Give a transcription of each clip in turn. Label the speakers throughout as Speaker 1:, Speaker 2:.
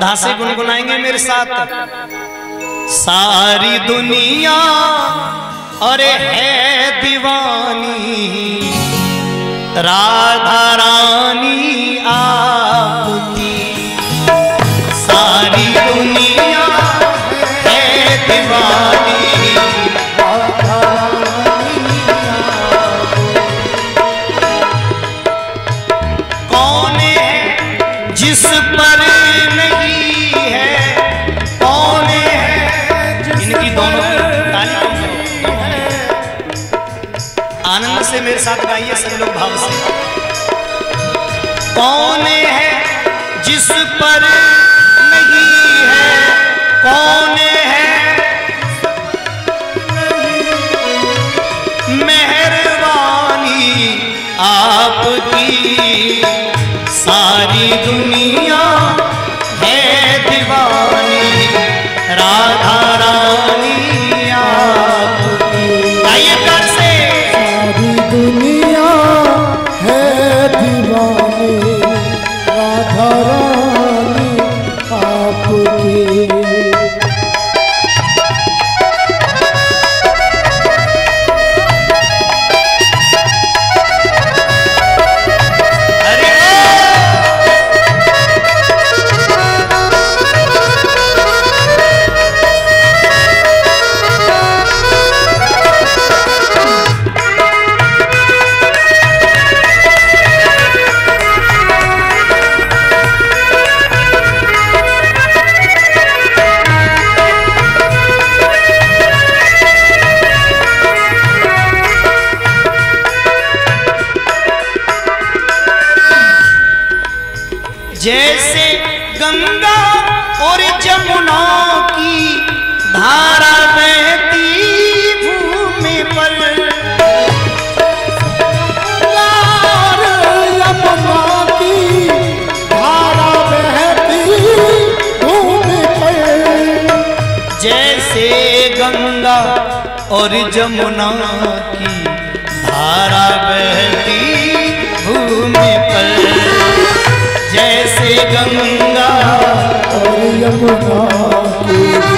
Speaker 1: धासे गुनगुनाएँगे मेरे साथ। सारी दुनिया अरे है दीवानी। राधा रानी आपकी। सारी दुनिया साथ गाइए सब लोग भाव से। कौन है जिस और जमुना की धारा बहती भूमि पर। जैसे गंगा। और
Speaker 2: यमुना की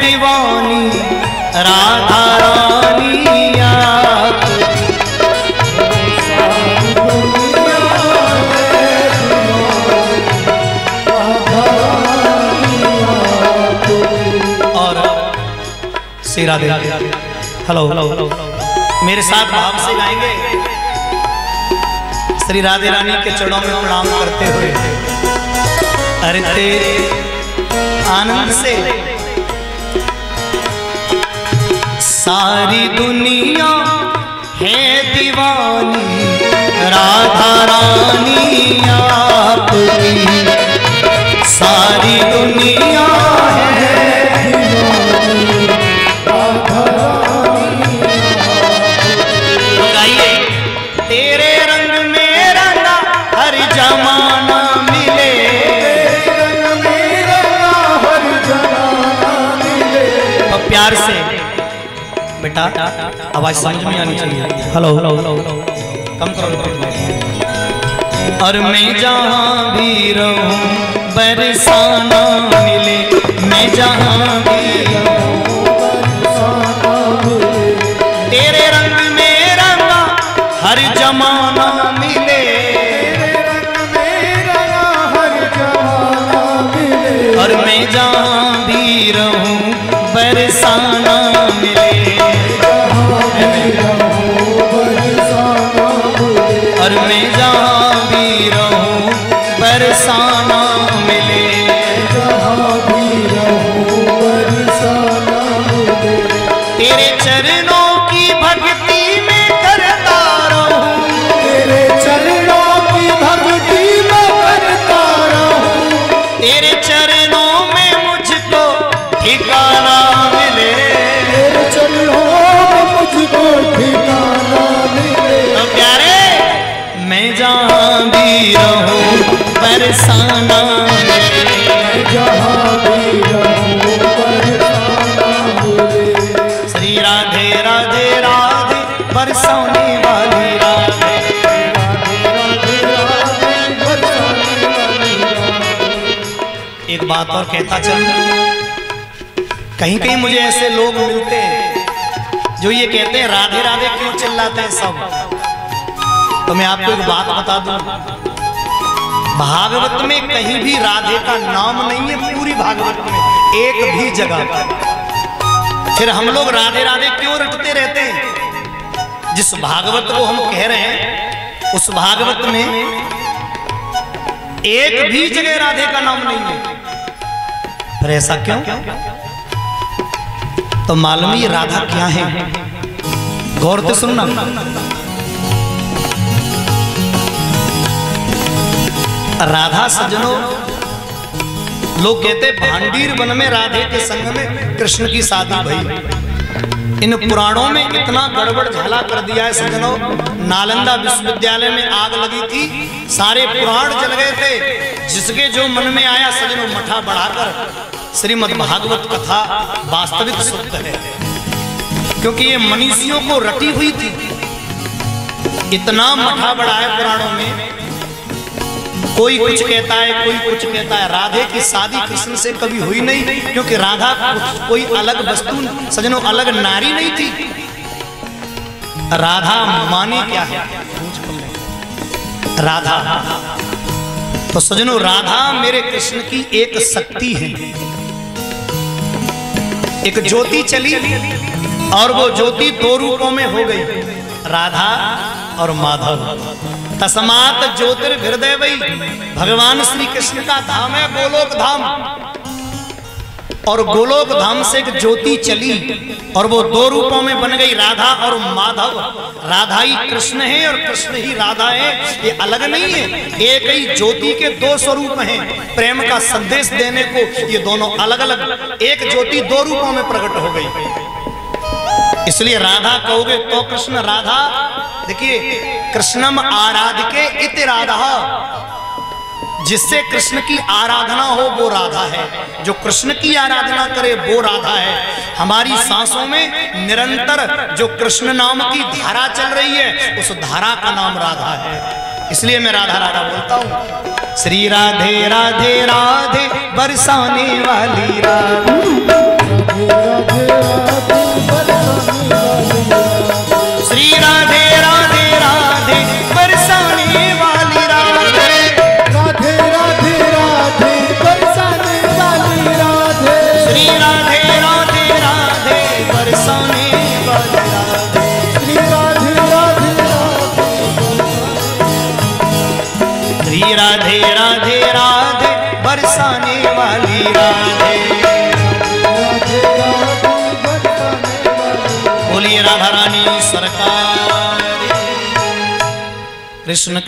Speaker 1: दीवानी, राधा रानिया और Shri Radhe hello hello hello मेरे साथ भाव से गाएँगे श्री राधे रानी के चरणों में प्रणाम करते हुए। अरे तेरे आनंद से सारी दुनिया है दीवानी राधा रानी आपकी। सारी दुनिया बेटा आवाज़ समझ में आनी चाहिए। हेलो हेलो हेलो कम करो। और मैं जहाँ भी रहूँ, बरसाना मिले, मैं जहाँ तेरे चरणों की भक्ति में करता रहूँ।
Speaker 2: तेरे चरणों की भक्ति में करता रहूँ।
Speaker 1: तेरे चरणों में मुझको ठिकाना मिले।
Speaker 2: तेरे चरणों में मुझको ठिकाना मिले।
Speaker 1: तो प्यारे मैं जहाँ भी रहूँ बरसाना मिले। बात और कहता चल। कहीं कहीं मुझे ऐसे लोग मिलते हैं, जो ये कहते हैं राधे राधे क्यों चिल्लाते हैं सब? तो मैं आपको एक बात बता दूँ। भागवत में कहीं भी राधे का नाम नहीं है, पूरी भागवत में, एक भी जगह। फिर हम लोग राधे राधे क्यों रटते रहते हैं? जिस भागवत को हम कह रहे हैं, उस भागवत में एक भी जगह राधे का नाम नहीं है। फिर ऐसा क्यों? तो मालूम ये राधा क्या है? गौर तो सुनना। राधा सजनों, लोग कहते भांडीर वन में राधे के संग में कृष्ण की शादी भई। इन पुराणों में इतना गड़बड़ झाला कर दिया है सजनों नालंदा विश्वविद्यालय में आग लगी थी, सारे पुराण जल गए थे, जिसके जो मन में आया, सजनों मठा बढ़ाकर, श्रीमद् भागवत कथा वास्तविक सत्य है। क्योंकि ये मनीषियों को रटी हुई थी। इतना मठा बढ़ा है पुराणों में कोई कुछ कहता है, कोई कुछ कहता है। राधे की शादी कृष्ण से कभी हुई नहीं, क्योंकि राधा कोई अलग वस्तु, सजनों अलग नारी नहीं थी। राधा माने क्या है? राधा। तो सजनों, राधा मेरे कृष्ण की एक शक्ति है। एक ज्योति चली और वो ज्योति दो रूपों में हो गई। राधा और माधव। तस्मात ज्योतिर्हृदय वही भगवान श्री कृष्ण का धाम है गोलोक धाम। और गोलोक धाम से एक ज्योति चली और वो दो रूपों में बन गई राधा और माधव। राधा ही कृष्ण है और कृष्ण ही राधा है। ये अलग नहीं है। एक ही ज्योति के दो स्वरूप हैं। प्रेम का संदेश देने को ये दोनों अलग अलग एक ज्योति दो रूपों में प्रकट हो गई। इसलिए राधा कहोगे तो कृष्ण राधा, देखिए, कृष्णम आराध के इत राधा। जिससे कृष्ण की आराधना हो, वो राधा है। जो कृष्ण की आराधना करे, वो राधा है। हमारी सांसों में निरंतर जो कृष्ण नाम की धारा चल रही है, उस धारा का नाम राधा है। इसलिए मैं राधा राधा बोलता हूँ। श्री राधे राधे राधे, बरसाने वाली राधे राधे राधे राधे बरसाने वाली राधे। बोलिए राधा रानी सरकार। कृष्ण